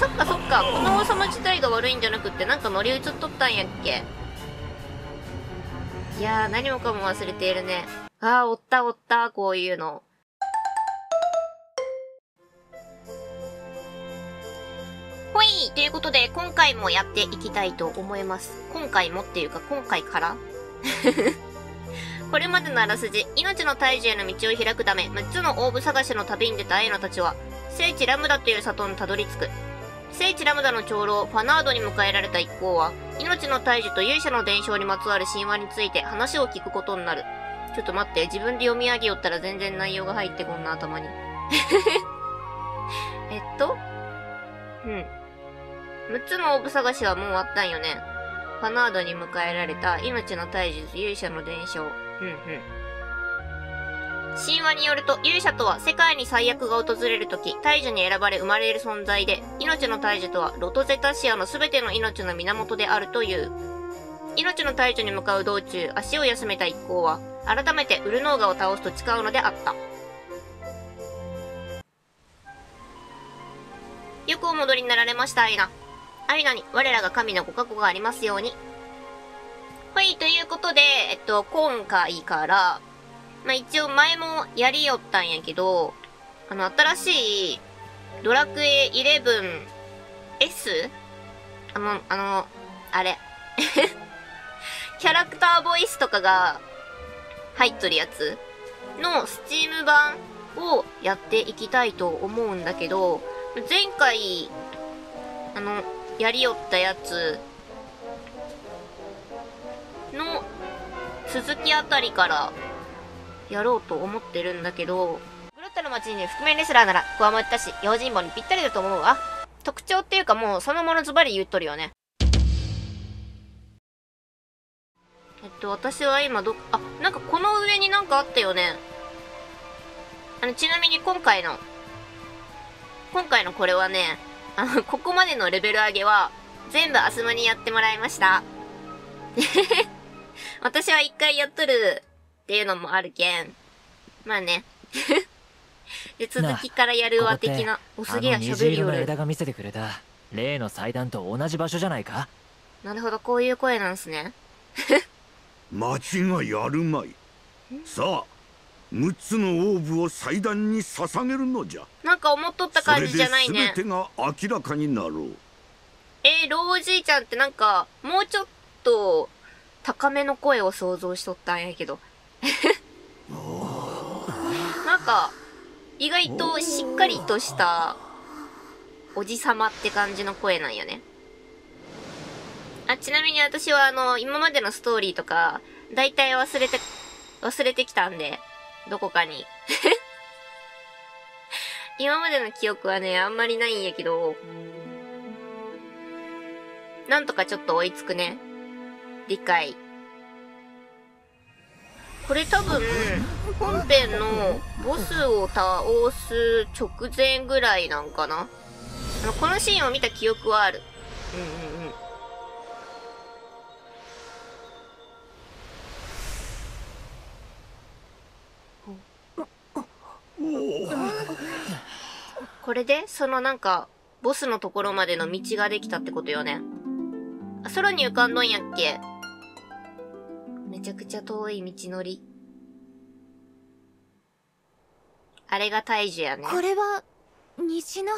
そっかそっか。この王様自体が悪いんじゃなくって、なんか乗り移っとったんやっけ？いやー、何もかも忘れているね。あー、おったおった、こういうの。ほいということで、今回もやっていきたいと思います。今回もっていうか、今回から？これまでのあらすじ、命の大樹への道を開くため、6つのオーブ探しの旅に出たアイナたちは、聖地ラムダという里にたどり着く。聖地ラムダの長老、ファナードに迎えられた一行は、命の大樹と勇者の伝承にまつわる神話について話を聞くことになる。ちょっと待って、自分で読み上げよったら全然内容が入ってこんな頭に。えっと？うん。6つのオーブ探しはもう終わったんよね。ファナードに迎えられた命の大樹と勇者の伝承。うんうん。神話によると、勇者とは世界に最悪が訪れるとき、大樹に選ばれ生まれる存在で、命の大樹とはロトゼタシアのすべての命の源であるという。命の大樹に向かう道中、足を休めた一行は、改めてウルノーガを倒すと誓うのであった。よくお戻りになられました、アイナ。アイナに我らが神のご加護がありますように。はい、ということで、えっと、今回から、まあ、一応前もやりよったんやけど、あの、新しいドラクエ 11S? あの、あの、あれ。キャラクターボイスとかが入っとるやつのスチーム版をやっていきたいと思うんだけど、前回、あの、やりよったやつの続きあたりからやろうと思ってるんだけど、グルッタの街にいる覆面レスラーなら、クワモったし、用心棒にぴったりだと思うわ。特徴っていうかもうそのものズバリ言っとるよね。えっと、私は今ど、あ、なんかこの上になんかあったよね。あの、ちなみに今回の、今回のこれはね、あの、ここまでのレベル上げは、全部アスムにやってもらいました。私は一回やっとるっていうのもあるけん。まあね。で、続きからやるわ的な。お、すげえあの虹喋るよる。枝が見せてくれた例の祭壇と同じ場所じゃないかなるほど、こういう声なんすね。町がやるまいさあ6つのオーブを祭壇に捧げるのじゃなんか思っとった感じじゃないねそれで。全てが明らかになろうえー、老おじいちゃんってなんか、もうちょっと、高めの声を想像しとったんやけど。なんか、意外としっかりとした、おじさまって感じの声なんよね。あ、ちなみに私はあの、今までのストーリーとか、だいたい忘れて、忘れてきたんで、どこかに。今までの記憶はね、あんまりないんやけど、なんとかちょっと追いつくね。理解。これ多分、本編のボスを倒す直前ぐらいなんかな？このシーンを見た記憶はある。うんうんうん。これで、そのなんか、ボスのところまでの道ができたってことよね。あ空に浮かんどんやっけ？めちゃくちゃ遠い道のり。あれが大樹やね。これは西の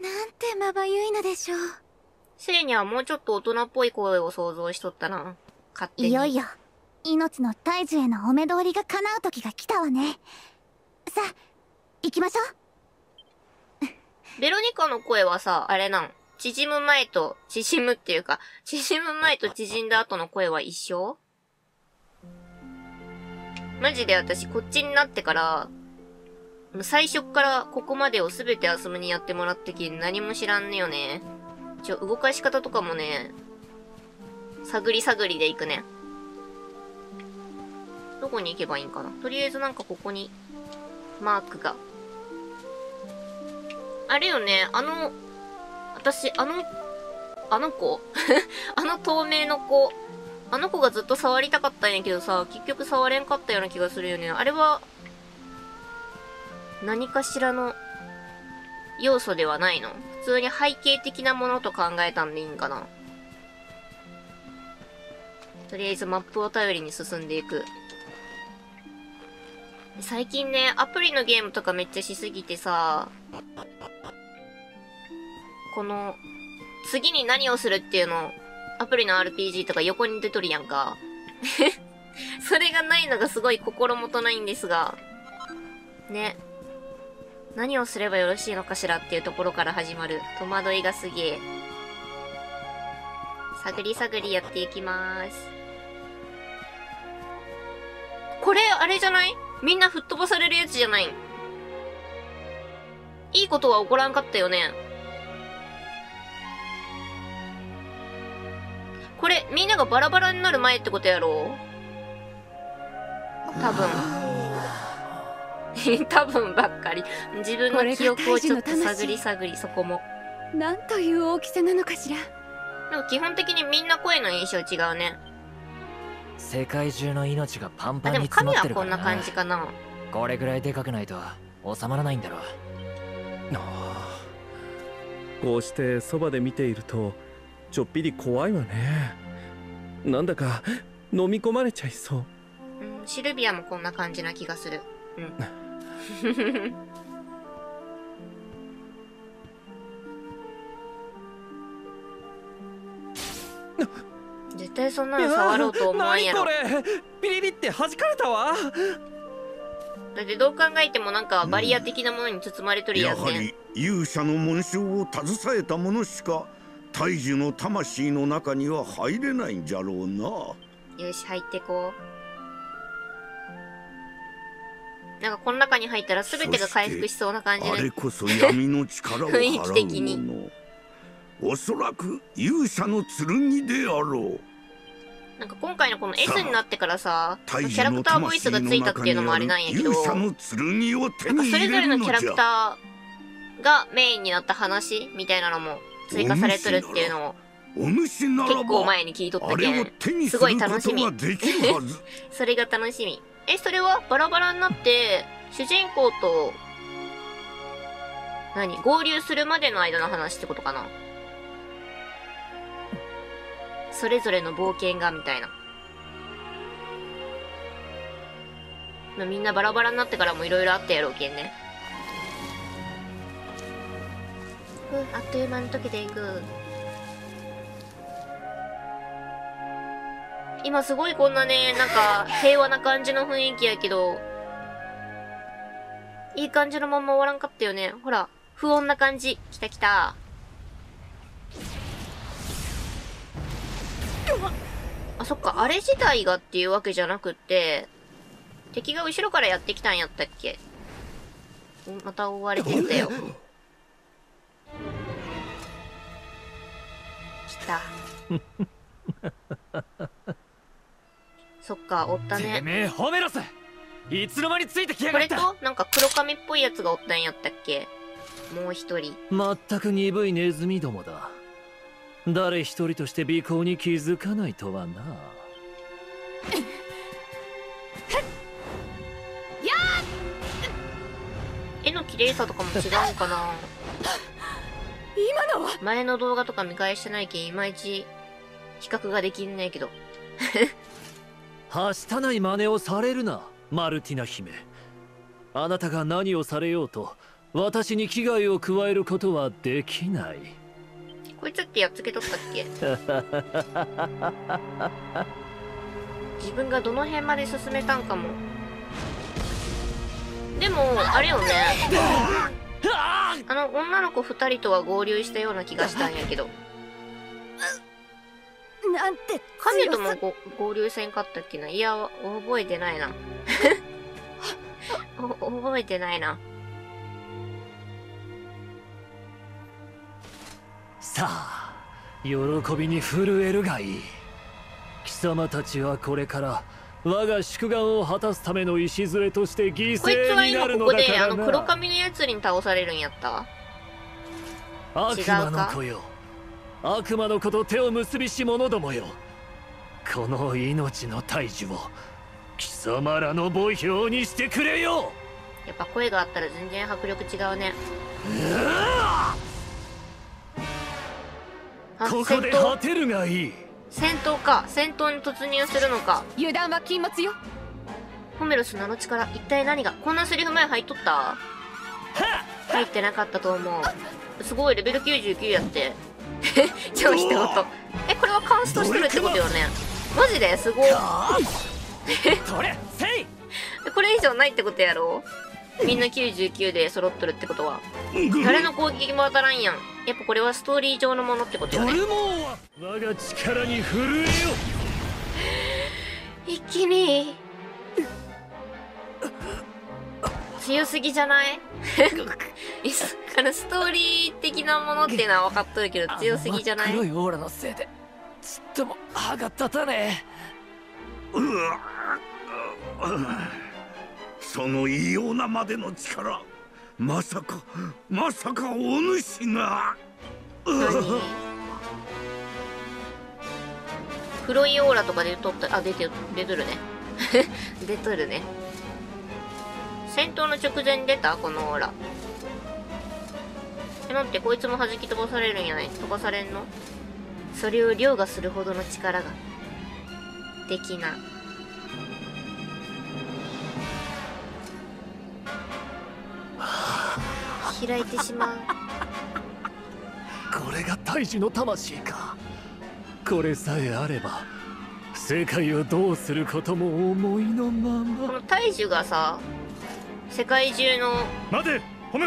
橋なんてまばゆいのでしょうセイにはもうちょっと大人っぽい声を想像しとったな。勝手に。いよいよ命の大樹へのお目通りが叶う時が来たわねさあ行きましょうベロニカの声はさ、あれなん？縮む前と、縮むっていうか、縮む前と縮んだ後の声は一緒？マジで私こっちになってから、最初からここまでをすべて遊ぶにやってもらってきて何も知らんねよね。ちょ、動かし方とかもね、探り探りで行くね。どこに行けばいいんかな？とりあえずなんかここに、マークが。あれよね、あの、私、あの、あの子？あの透明の子？あの子がずっと触りたかったんやけどさ、結局触れんかったような気がするよね。あれは、何かしらの、要素ではないの？普通に背景的なものと考えたんでいいんかな？とりあえずマップを頼りに進んでいく。最近ね、アプリのゲームとかめっちゃしすぎてさ、この、次に何をするっていうの、アプリの RPG とか横に出とるやんか。それがないのがすごい心もとないんですが、ね。何をすればよろしいのかしらっていうところから始まる戸惑いがすげえ。探り探りやっていきまーす。これ、あれじゃない？みんな吹っ飛ばされるやつじゃない？いいことは起こらんかったよね。これ、みんながバラバラになる前ってことやろ？多分。多分ばっかり。自分の記憶をちょっと探り探り、そこも。なんという大きさなのかしら？なんか基本的にみんな声の印象違うね。世界中の命がパンパンにも神詰まってるからはこんな感じかな。これぐらいでかくないと収まらないんだろうこうしてそばで見ているとちょっぴり怖いわねなんだか飲み込まれちゃいそううん、シルビアもこんな感じな気がする。うん。絶対そんなの触ろうと思わんやろ。何これピリリって弾かれたわだってどう考えてもなんかバリア的なものに包まれとるやんね。やはり勇者の紋章を携えた者しか大樹の魂の中には入れないんじゃろうな。よし、入ってこう。なんかこの中に入ったら全てが回復しそうな感じで。あれこそ闇の力を 雰囲気払的に。おそらく勇者の剣であろう。なんか今回のこの S になってからさ、キ大ャラクターボイスがついたっていうのもあれなんやけど、勇者の剣を手なんかそれぞれのキャラクターがメインになった話みたいなのも追加されとるっていうのを結構ば前に聞いとったけん。すすごい楽しみそれが楽しみ。え、それはバラバラになって、主人公と、何合流するまでの間の話ってことかな？それぞれの冒険が、みたいな。まあみんなバラバラになってからもいろいろあったやろうけんね。うん、あっという間に溶けていく。今すごいこんなね、なんか平和な感じの雰囲気やけど、いい感じのまま終わらんかったよね。ほら、不穏な感じ。きたきた。あ、そっか、あれ自体がっていうわけじゃなくって、敵が後ろからやってきたんやったっけ？また追われてったよ。来た。そっか、おったてね。めえホメロスいつの間についてきやこれがった。と、なんか黒髪っぽいやつがおったんやったっけ？もう一人。全く鈍いネズミどもだ。誰一人として尾行に気づかないとはな。絵の綺麗さとかも違うんかな？今のは？前の動画とか見返してないけん、いまいち比較ができんねんけど。はしたない真似をされるなマルティナ姫あなたが何をされようと私に危害を加えることはできないこいつってやっつけとったっけ？自分がどの辺まで進めたんかも。でも、あれよね。あの、女の子二人とは合流したような気がしたんやけど。なんて神ともご合流せんかったっけな？いや、覚えてないな。お覚えてないな。さあ喜びに震えるがいい貴様たちはこれから我が祝願を果たすための礎として犠こいつは牲になる今ここで、のだからあの、黒な髪のやつに倒されるんやった？悪魔の子よ。悪魔の子と手を結びし者どもよ。この命の大樹を貴様らの墓標にしてくれよ。やっぱ声があったら全然迫力違うね。あここで果てるがいい戦闘か戦闘に突入するのか。油断は禁物よ。ホメロスのあの力一体何がこんなセリフ前入っとった？入ってなかったと思う。すごいレベル99やって。超一言えこれはカンストしてるってことよね。マジで？すごい。これせい！これ以上ないってことやろ？みんな99で揃っとるってことは。誰の攻撃も当たらんやんやっぱこれはストーリー上のものってことよね。ドルモーは我が力に震えよ。一気に。強すぎじゃない？あのストーリー的なものっていうのは分かっとるけど強すぎじゃない？黒いオーラのせいでちっとも歯が立たねうわ。その異様なまでの力まさかまさかお主が。黒いオーラとかでとったあ出て出とるね。出とるね。戦闘の直前に出た？このオーラ。えなんてこいつも弾き飛ばされるんやない？飛ばされんの？それを凌駕するほどの力が。的な。開いてしまう。えこれが大樹の魂か。これさえあれば世界をどうすることも思いのまま。この大樹がさ世界中の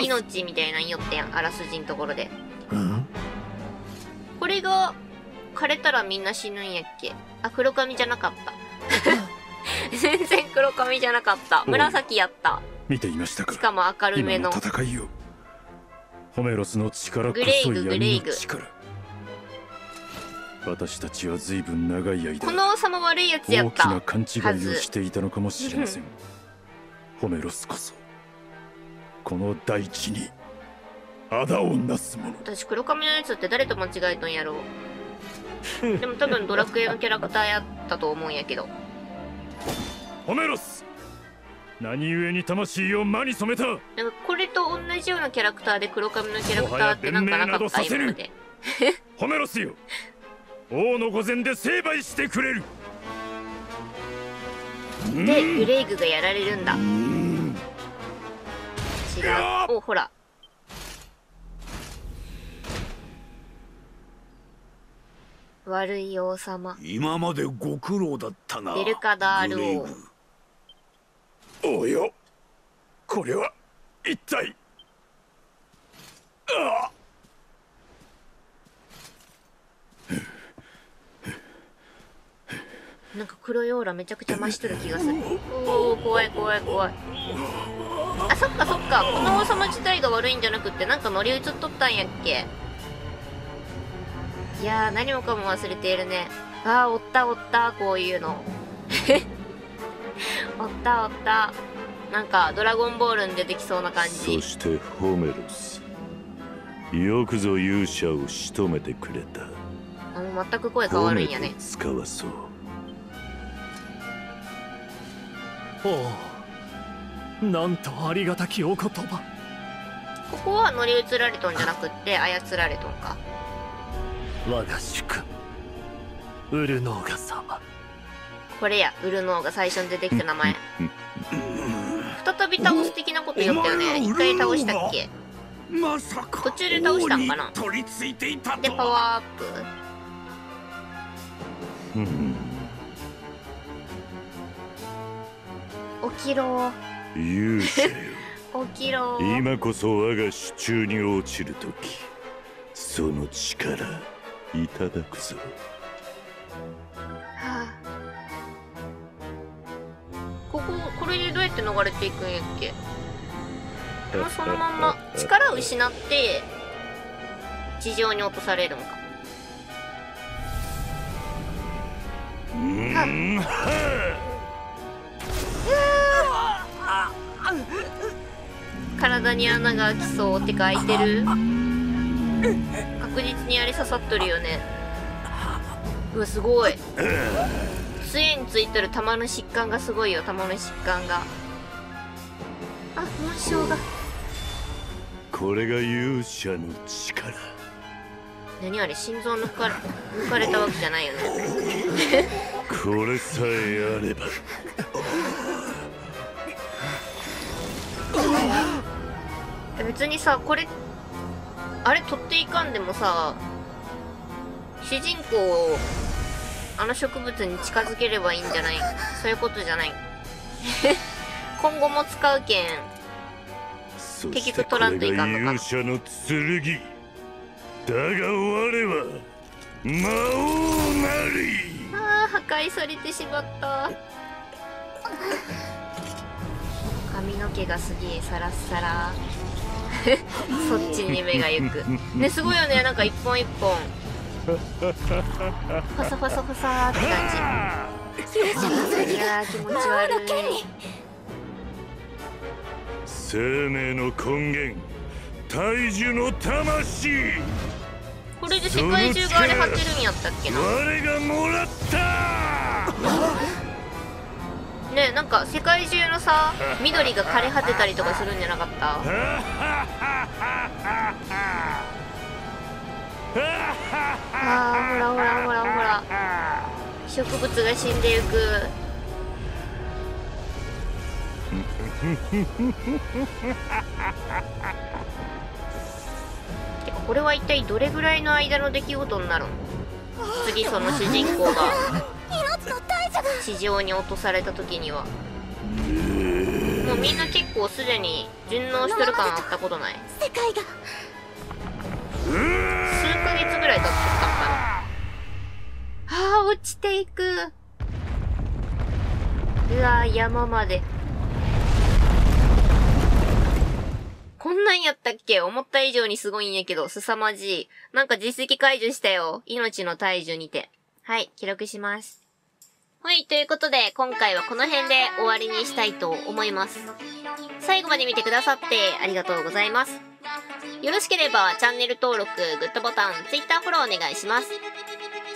命みたいなんよってやんあらすじのところで。うん？これが枯れたらみんな死ぬんやっけ？あ黒髪じゃなかった。全然黒髪じゃなかった。紫やった。見ていましたか。しかも明るめ今のの戦いをホメロスの力こそ闇の力。私たちは随分長い間この王様悪いやつやった大きな勘違いをしていたのかもしれません。ホメロスこそ。この大地に仇をなす者私黒髪のやつって誰と間違えとんやろう。でも多分ドラクエのキャラクターやったと思うんやけど。ホメロス何故に魂を魔に染めた？なんかこれと同じようなキャラクターで黒髪のキャラクターってなんかなかった今までホメロスよ。王の御前で成敗してくれる。でグレイグがやられるんだ。違う。おほら。悪い王様。今までご苦労だったなベルカダール王。グレイグおよこれは一体。あなんか黒いオーラめちゃくちゃ増してる気がする。おお怖い怖い怖い。あそっかそっか。この王様自体が悪いんじゃなくってなんか乗り移っとったんやっけ？いや何もかも忘れているね。あーおったおったこういうの。おったおった。なんかドラゴンボールに出てきそうな感じ。そしてホメロス。よくぞ勇者を仕留めてくれた。あもう全く声変わるんやね。使わそう。おおなんとありがたきお言葉。ここは乗り移られとんじゃなくって操られとんか。我が主君ウルノーガ様これやウルノーが最初に出てきた名前。再び倒す的なこと言ったよね。一回倒したっけ？まさか途中で倒したんかな？取り付いていたでパワーアッうん。プ起きろ勇者よ。起きろ今こそ我が手中に落ちる時その力いただくぞ。はあこれでどうやって逃れていくんやっけ？もうそのまんま力を失って地上に落とされるんか。うん。体に穴が開きそうてか開いてる。確実にあれ刺さっとるよね。うわすごい杖についてる玉の疾患がすごいよ玉の疾患が。あ紋章がこれが勇者の力。何あれ心臓抜か れ抜かれたわけじゃないよね。これさえあれば。え別にさこれあれ取っていかんでもさ主人公をあの植物に近づければいいんじゃない？そういうことじゃない。今後も使うけん。そ結してこ局取らんといか。んのか勇者の剣。だが我は魔王なり。ああ破壊されてしまった。髪の毛がすげえサラッサラ。そっちに目が行く。ねすごいよね。なんか一本一本ファサファサファって感じ。いやー気持ち悪い生命の根源大樹の魂。これで世界中があれ張ってるんやったっけな我がもらったねなんか世界中のさ緑が枯れ果てたりとかするんじゃなかったあーほらほらほらほら。植物が死んでいく。てかこれは一体どれぐらいの間の出来事になるの？次その主人公が。地上に落とされた時には。もうみんな結構すでに順応してる感あったことない？世界が月ぐらい経っとったんかなあー落ちていくうわー山までこんなんやったっけ？思った以上にすごいんやけど、凄まじい。なんか実績解除したよ。命の大樹にて。はい、記録します。はい、ということで、今回はこの辺で終わりにしたいと思います。最後まで見てくださってありがとうございます。よろしければチャンネル登録、グッドボタン、Twitter フォローお願いします。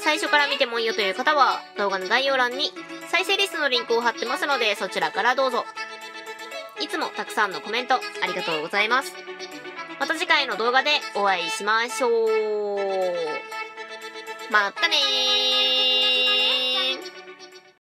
最初から見てもいいよという方は動画の概要欄に再生リストのリンクを貼ってますのでそちらからどうぞ。いつもたくさんのコメントありがとうございます。また次回の動画でお会いしましょう。またねー